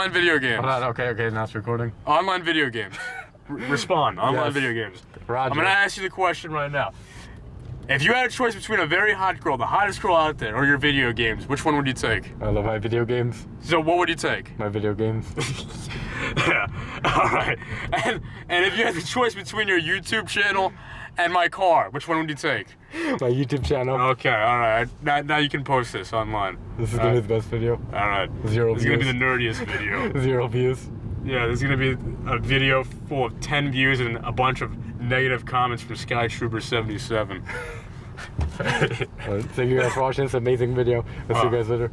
Online video games. Hold on, okay, okay, now it's recording. Online video games. R- respond. Online Yes. video games. Roger. I'm gonna ask you the question right now. If you had a choice between a very hot girl, the hottest girl out there, or your video games, which one would you take? I love my video games. So what would you take? My video games. yeah. All right. And and if you had the choice between your YouTube channel and my car, which one would you take? my YouTube channel. Okay. All right. Now, now you can post this online. This is All gonna right. be the best video. All right. Zero This is gonna be the nerdiest video. Zero views. Yeah, there's gonna be a video full of 10 views and a bunch of negative comments from Sky Trooper 77. Alright, thank you guys for watching this amazing video. I'll see you Uh. guys later.